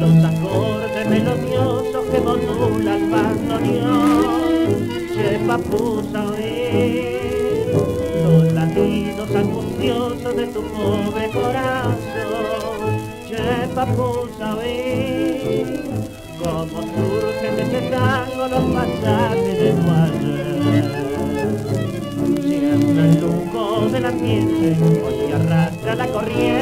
los acordes melodiosos que modula el bandoneón. Papusa oír los latidos angustiosos de tu pobre corazón. Che papusa oír cómo surgen de ese tango los pasajes de tu ayer. Siempre el lujo de la ambiente, hoy arrastra la corriente,